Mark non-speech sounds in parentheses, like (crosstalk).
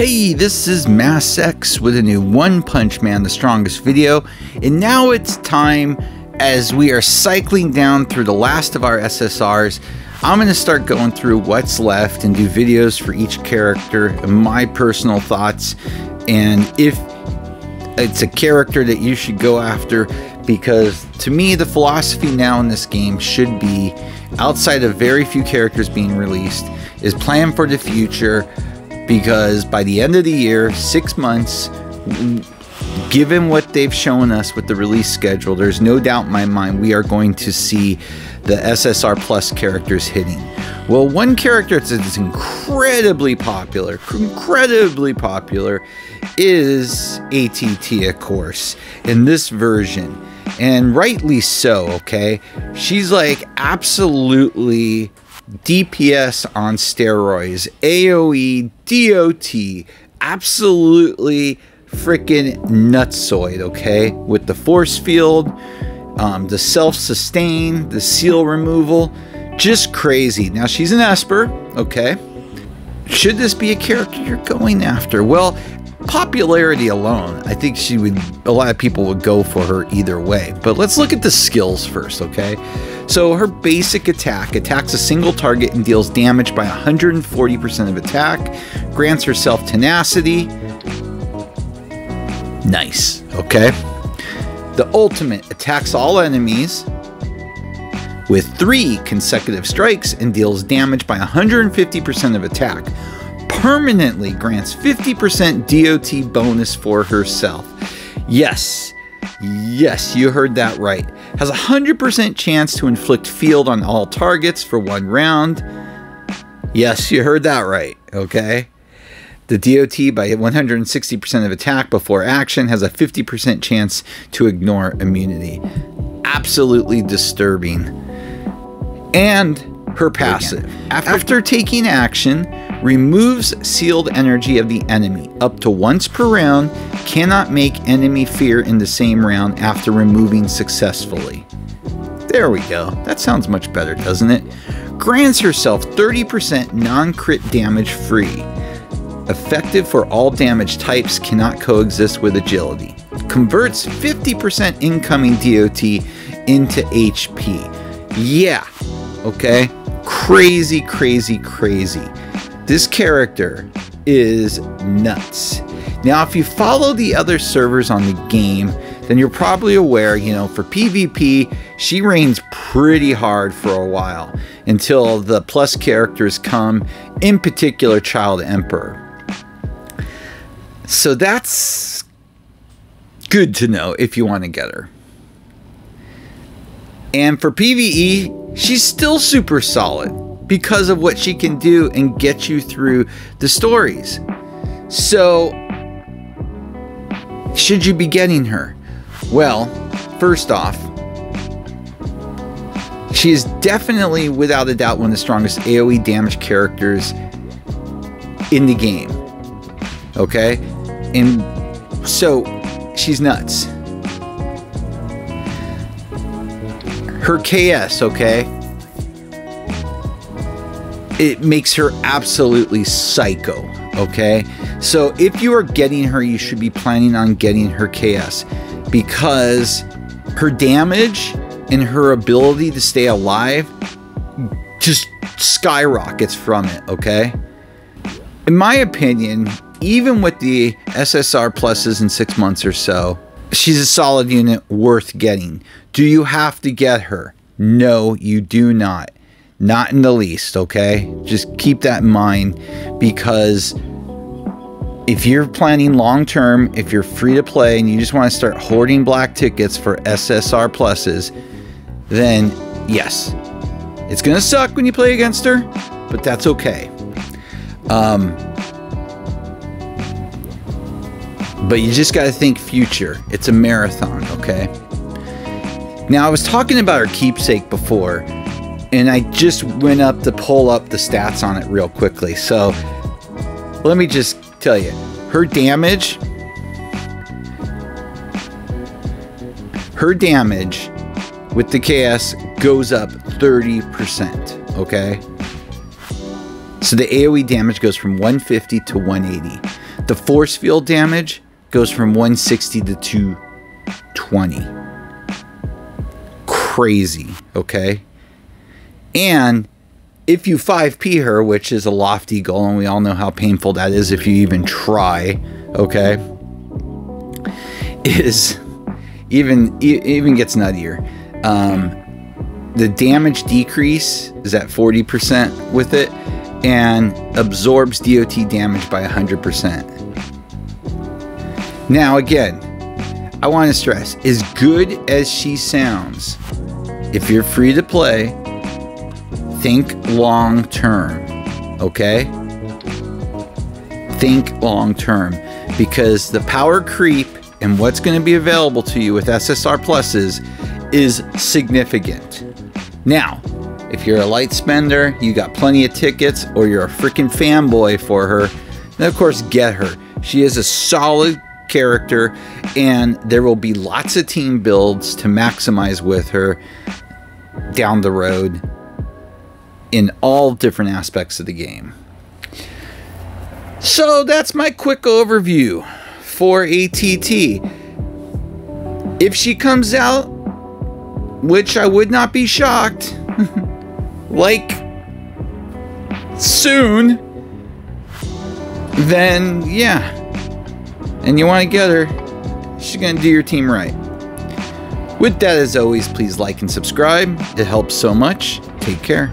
Hey, this is Mass X with a new One Punch Man, the strongest video, and now it's time as we are cycling down through the last of our SSRs. I'm going to start going through what's left and do videos for each character, my personal thoughts, and if it's a character that you should go after, because to me, the philosophy now in this game should be outside of very few characters being released, is plan for the future because by the end of the year, six months, given what they've shown us with the release schedule, there's no doubt in my mind we are going to see the SSR Plus characters hitting. Well, one character that's incredibly popular, incredibly popular, is ATT, of course, in this version. And rightly so, okay? She's like absolutely DPS on steroids, AoE, DOT, absolutely freaking nutsoid, okay? With the force field, um, the self sustain, the seal removal, just crazy. Now she's an Esper, okay? Should this be a character you're going after? Well, popularity alone, I think she would, a lot of people would go for her either way. But let's look at the skills first, okay? So her basic attack attacks a single target and deals damage by 140% of attack, grants herself tenacity. Nice, okay? The ultimate attacks all enemies with three consecutive strikes and deals damage by 150% of attack. Permanently grants 50% DOT bonus for herself. Yes, yes, you heard that right has a 100% chance to inflict field on all targets for one round. Yes, you heard that right, okay? The DOT by 160% of attack before action has a 50% chance to ignore immunity. Absolutely disturbing. And her passive. After, After taking action, removes sealed energy of the enemy up to once per round cannot make enemy fear in the same round after removing successfully. There we go. That sounds much better, doesn't it? Grants herself 30% non-crit damage free. Effective for all damage types cannot coexist with agility. Converts 50% incoming DOT into HP. Yeah, okay? Crazy, crazy, crazy. This character is nuts. Now, if you follow the other servers on the game, then you're probably aware, you know, for PvP, she reigns pretty hard for a while until the plus characters come, in particular, Child Emperor. So that's good to know if you want to get her. And for PvE, she's still super solid because of what she can do and get you through the stories. So should you be getting her? Well, first off, she is definitely, without a doubt, one of the strongest AoE damage characters in the game. Okay? And so, she's nuts. Her KS, okay? It makes her absolutely psycho, okay? So if you are getting her, you should be planning on getting her KS because her damage and her ability to stay alive just skyrockets from it, okay? In my opinion, even with the SSR pluses in six months or so, she's a solid unit worth getting. Do you have to get her? No, you do not. Not in the least, okay? Just keep that in mind because if you're planning long term, if you're free to play and you just want to start hoarding black tickets for SSR pluses, then yes, it's going to suck when you play against her, but that's okay. Um, but you just got to think future. It's a marathon, okay? Now, I was talking about her keepsake before, and I just went up to pull up the stats on it real quickly. So let me just tell you, her damage, her damage with the KS goes up 30%, okay? So the AoE damage goes from 150 to 180. The force field damage goes from 160 to 220. Crazy, okay? And if you 5p her, which is a lofty goal, and we all know how painful that is if you even try, okay? Is even even gets nuttier. Um, the damage decrease is at 40% with it and absorbs DOT damage by 100%. Now, again, I want to stress as good as she sounds, if you're free to play, think long term, okay? Think long term because the power creep and what's going to be available to you with SSR pluses is significant. Now, if you're a light spender, you got plenty of tickets, or you're a freaking fanboy for her, then of course get her. She is a solid character, and there will be lots of team builds to maximize with her down the road in all different aspects of the game. So that's my quick overview for ATT. If she comes out, which I would not be shocked, (laughs) like soon, then yeah. And you want to get her, she's going to do your team right. With that, as always, please like and subscribe. It helps so much. Take care.